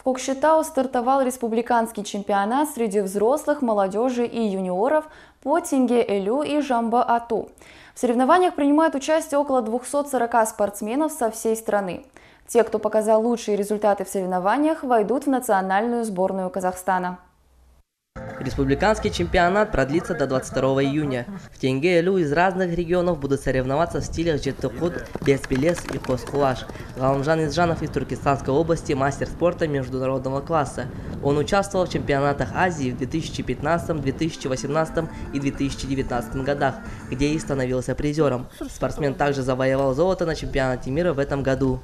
В Кокшетау стартовал республиканский чемпионат среди взрослых, молодежи и юниоров по тенге-элю и жамбо-ату. В соревнованиях принимают участие около 240 спортсменов со всей страны. Те, кто показал лучшие результаты в соревнованиях, войдут в национальную сборную Казахстана. Республиканский чемпионат продлится до 22 июня. В Тенге-Элю из разных регионов будут соревноваться в стилях Жетыкут, Беспелес и Хоскулаш. Галымжан Изжанов из Туркестанской области мастер спорта международного класса. Он участвовал в чемпионатах Азии в 2015, 2018 и 2019 годах, где и становился призером. Спортсмен также завоевал золото на чемпионате мира в этом году.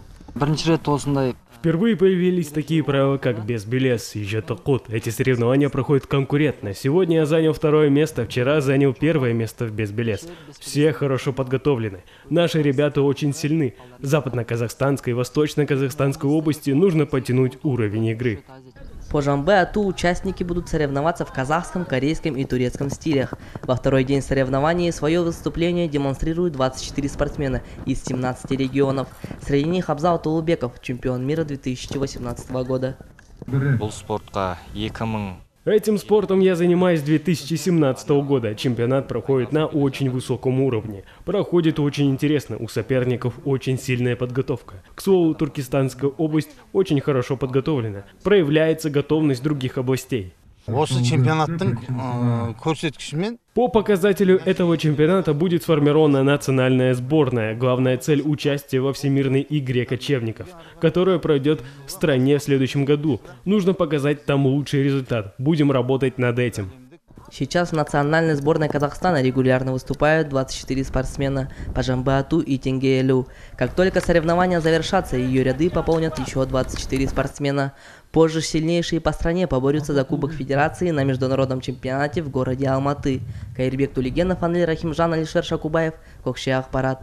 Впервые появились такие правила, как безбелес и жетокут. Эти соревнования проходят конкурентно. Сегодня я занял второе место, вчера занял первое место в безбелес. Все хорошо подготовлены. Наши ребята очень сильны. Западно-казахстанской и восточно-казахстанской области нужно потянуть уровень игры. По жамбе-ату участники будут соревноваться в казахском, корейском и турецком стилях. Во второй день соревнований свое выступление демонстрируют 24 спортсмена из 17 регионов. Среди них Абзал Тулубеков, чемпион мира 2018 года. бұл спортқа 2000 Этим спортом я занимаюсь с 2017 года. Чемпионат проходит на очень высоком уровне. Проходит очень интересно, у соперников очень сильная подготовка. К слову, Туркестанская область очень хорошо подготовлена. Проявляется готовность других областей. Осы чемпионаттың ә, көрсеткішімен По показателю этого чемпионата будет сформирована национальная сборная. Главная цель – участие во Всемирной игре кочевников, которая пройдет в стране в следующем году. Нужно показать там лучший результат. Будем работать над этим. Сейчас в национальной сборной Казахстана регулярно выступают 24 спортсмена по жамбе-ату и тенге-элю. Как только соревнования завершатся, ее ряды пополнят еще 24 спортсмена. Позже сильнейшие по стране поборются за Кубок Федерации на международном чемпионате в городе Алматы. Каирбек Тулигенов, Анель Рахимжан, Алишер Шакубаев, Кокши Ахпарат.